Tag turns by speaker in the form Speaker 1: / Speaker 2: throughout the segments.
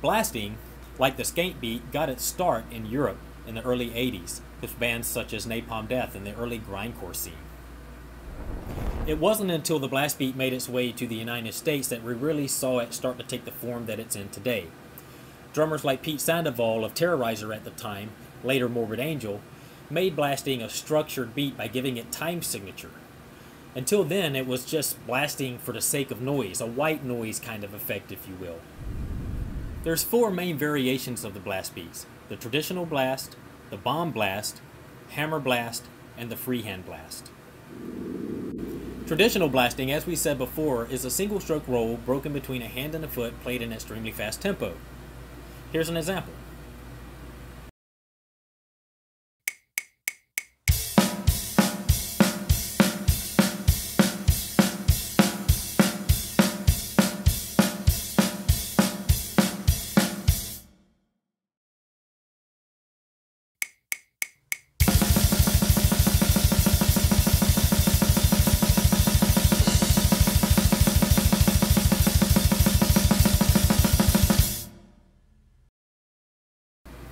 Speaker 1: Blasting, like the skank beat, got its start in Europe in the early 80s with bands such as Napalm Death and the early grindcore scene. It wasn't until the blast beat made its way to the United States that we really saw it start to take the form that it's in today. Drummers like Pete Sandoval of Terrorizer at the time, later Morbid Angel, made blasting a structured beat by giving it time signature. Until then, it was just blasting for the sake of noise, a white noise kind of effect, if you will. There's four main variations of the blast beats the traditional blast, the bomb blast, hammer blast, and the freehand blast. Traditional blasting, as we said before, is a single stroke roll broken between a hand and a foot played in extremely fast tempo. Here's an example.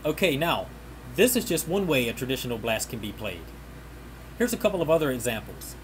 Speaker 1: Okay, now, this is just one way a traditional blast can be played. Here's a couple of other examples.